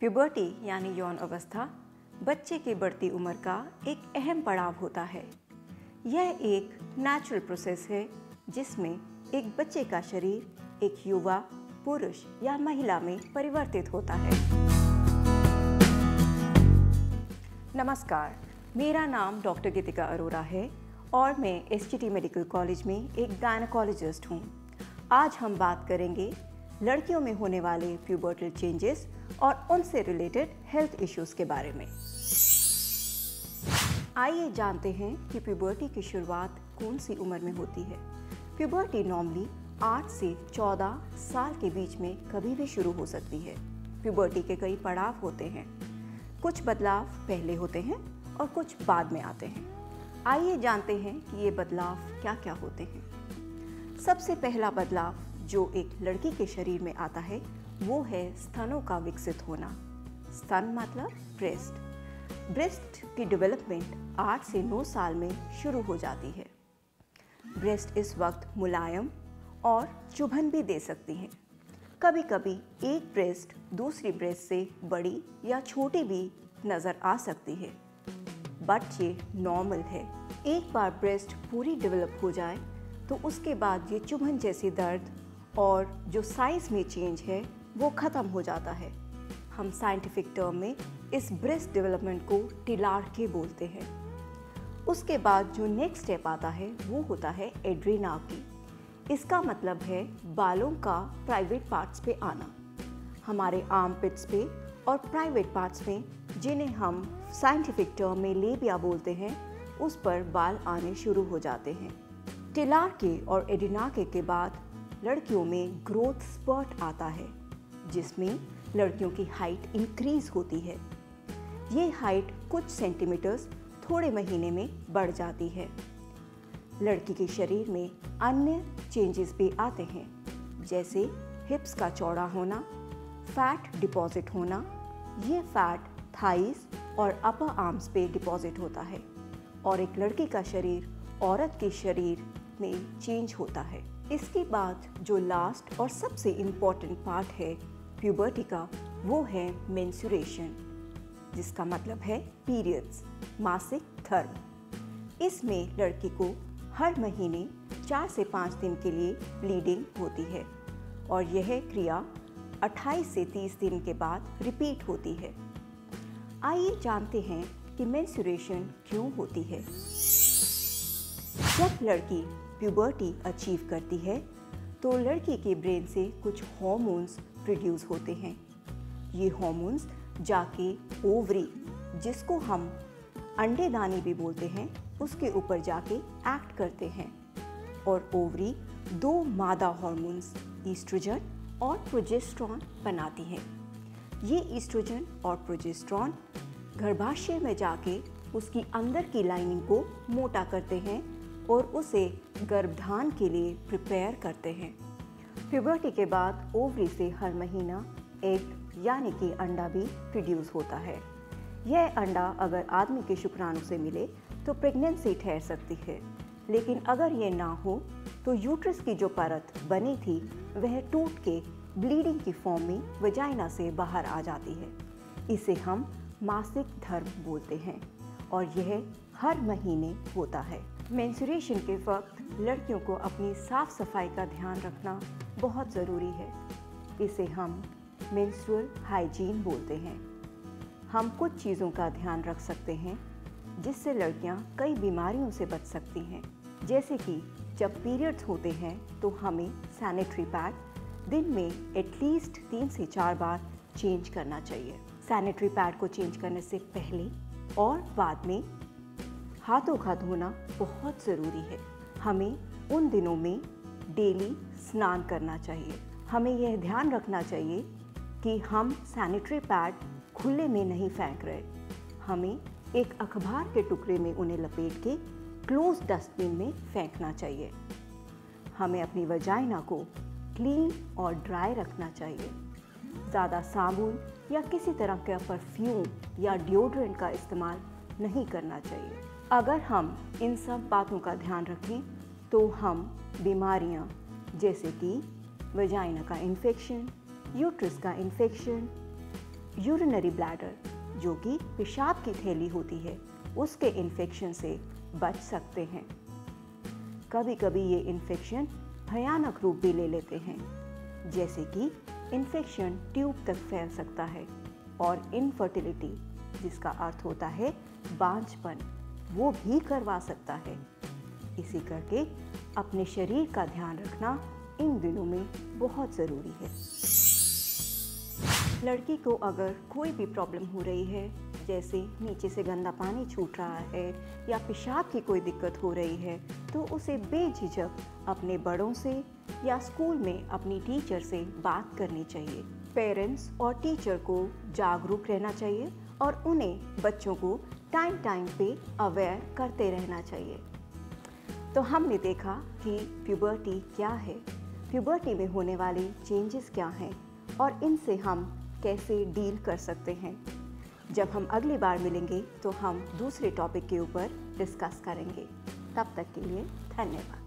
Puberty यानी यौन अवस्था, बच्चे की बढ़ती उम्र का एक अहम पड़ाव होता है। यह एक नेचुरल प्रोसेस है, जिसमें एक बच्चे का शरीर एक युवा, पुरुष या महिला में परिवर्तित होता है। नमस्कार, मेरा नाम डॉक्टर गीतिका अरोरा है और मैं एस मेडिकल कॉलेज में एक गायनकोलॉजिस्ट हूँ। आज हम बात करेंगे लड़कियों में होने वाले प्यूबर्टल चेंजेस और उनसे रिलेटेड हेल्थ इश्यूज़ के बारे में। आइए जानते हैं कि प्यूबर्टी की शुरुआत कौन सी उम्र में होती है। प्यूबर्टी नॉर्मली 8 से 14 साल के बीच में कभी भी शुरू हो सकती है। प्यूबर्टी के कई पड़ाव होते हैं। कुछ बदलाव पहले होते हैं और कुछ बाद में आते हैं। आइए जानते हैं कि ये बदलाव क्या क्या होते हैं। सबसे पहला बदलाव जो एक लड़की के शरीर में आता है, वो है स्तनों का विकसित होना। स्तन मतलब ब्रेस्ट। ब्रेस्ट की डेवलपमेंट आठ से नौ साल में शुरू हो जाती है। ब्रेस्ट इस वक्त मुलायम और चुभन भी दे सकती हैं। कभी कभी एक ब्रेस्ट दूसरी ब्रेस्ट से बड़ी या छोटी भी नज़र आ सकती है। बट ये नॉर्मल है। एक बार ब्रेस्ट पूरी डेवलप हो जाए तो उसके बाद ये चुभन जैसी दर्द और जो साइज़ में चेंज है, वो ख़त्म हो जाता है। हम साइंटिफिक टर्म में इस ब्रेस्ट डेवलपमेंट को टिलार के बोलते हैं। उसके बाद जो नेक्स्ट स्टेप आता है, वो होता है एड्रीनाकी। इसका मतलब है बालों का प्राइवेट पार्ट्स पे आना। हमारे आर्म पिट्स पे और प्राइवेट पार्ट्स में, जिन्हें हम साइंटिफिक टर्म में लेबिया बोलते हैं, उस पर बाल आने शुरू हो जाते हैं। टिलार के और एडिनाके के बाद लड़कियों में ग्रोथ स्पर्ट आता है, जिसमें लड़कियों की हाइट इंक्रीज होती है। ये हाइट कुछ सेंटीमीटर्स थोड़े महीने में बढ़ जाती है। लड़की के शरीर में अन्य चेंजेस भी आते हैं, जैसे हिप्स का चौड़ा होना फैट डिपॉजिट होना। ये फैट थाइस और अपर आर्म्स पे डिपॉजिट होता है और एक लड़की का शरीर औरत के शरीर में चेंज होता है। इसके बाद जो लास्ट और सबसे इंपॉर्टेंट पार्ट है प्यूबर्टी का, वो है मेंसुरेशन जिसका मतलब है पीरियड्स मासिक धर्म इसमें लड़की को हर महीने चार से पाँच दिन के लिए ब्लीडिंग होती है और यह क्रिया 28 से 30 दिन के बाद रिपीट होती है। आइए जानते हैं कि मेंसुरेशन क्यों होती है। जब लड़की प्यूबर्टी अचीव करती है तो लड़की के ब्रेन से कुछ हॉर्मोन्स प्रोड्यूस होते हैं। ये हॉर्मोन्स जाके ओवरी जिसको हम अंडे दानी भी बोलते हैं, उसके ऊपर जाके एक्ट करते हैं। और ओवरी दो मादा हॉर्मोन्स ईस्ट्रोजन और प्रोजेस्ट्रॉन बनाती हैं। ये ईस्ट्रोजन और प्रोजेस्ट्रॉन गर्भाशय में जाके उसकी अंदर की लाइनिंग को मोटा करते हैं और उसे गर्भधान के लिए प्रिपेयर करते हैं। प्यूबर्टी के बाद ओवरी से हर महीना एक यानी कि अंडा भी प्रोड्यूस होता है। यह अंडा अगर आदमी के शुक्राणु से मिले तो प्रेगनेंसी ठहर सकती है। लेकिन अगर ये ना हो तो यूट्रस की जो परत बनी थी, वह टूट के ब्लीडिंग की फॉर्म में वजाइना से बाहर आ जाती है। इसे हम मासिक धर्म बोलते हैं और यह हर महीने होता है। मेंसुरेशन के वक्त लड़कियों को अपनी साफ़ सफ़ाई का ध्यान रखना बहुत ज़रूरी है। इसे हम मेंस्ट्रुअल हाइजीन बोलते हैं। हम कुछ चीज़ों का ध्यान रख सकते हैं, जिससे लड़कियाँ कई बीमारियों से बच सकती हैं। जैसे कि जब पीरियड्स होते हैं तो हमें सैनिटरी पैड दिन में एटलीस्ट तीन से चार बार चेंज करना चाहिए। सैनिटरी पैड को चेंज करने से पहले और बाद में हाथों का धोना बहुत ज़रूरी है। हमें उन दिनों में डेली स्नान करना चाहिए। हमें यह ध्यान रखना चाहिए कि हम सैनिटरी पैड खुले में नहीं फेंक रहे। हमें एक अखबार के टुकड़े में उन्हें लपेट के क्लोज डस्टबिन में फेंकना चाहिए। हमें अपनी वजाइना को क्लीन और ड्राई रखना चाहिए। ज़्यादा साबुन या किसी तरह का परफ्यूम या डिओड्रेंट का इस्तेमाल नहीं करना चाहिए। अगर हम इन सब बातों का ध्यान रखें तो हम बीमारियाँ, जैसे कि वजाइना का इन्फेक्शन यूट्रस का इन्फेक्शन यूरिनरी ब्लैडर जो कि पेशाब की थैली होती है, उसके इन्फेक्शन से बच सकते हैं। कभी कभी ये इन्फेक्शन भयानक रूप भी ले लेते हैं, जैसे कि इन्फेक्शन ट्यूब तक फैल सकता है और इनफर्टिलिटी जिसका अर्थ होता है बांझपन। वो भी करवा सकता है। इसी करके अपने शरीर का ध्यान रखना इन दिनों में बहुत ज़रूरी है। लड़की को अगर कोई भी प्रॉब्लम हो रही है, जैसे नीचे से गंदा पानी छूट रहा है या पेशाब की कोई दिक्कत हो रही है तो उसे बेझिझक अपने बड़ों से या स्कूल में अपनी टीचर से बात करनी चाहिए। पेरेंट्स और टीचर को जागरूक रहना चाहिए और उन्हें बच्चों को टाइम टाइम पे अवेयर करते रहना चाहिए। तो हमने देखा कि प्यूबर्टी क्या है। प्यूबर्टी में होने वाले चेंजेस क्या हैं और इनसे हम कैसे डील कर सकते हैं। जब हम अगली बार मिलेंगे तो हम दूसरे टॉपिक के ऊपर डिस्कस करेंगे। तब तक के लिए धन्यवाद।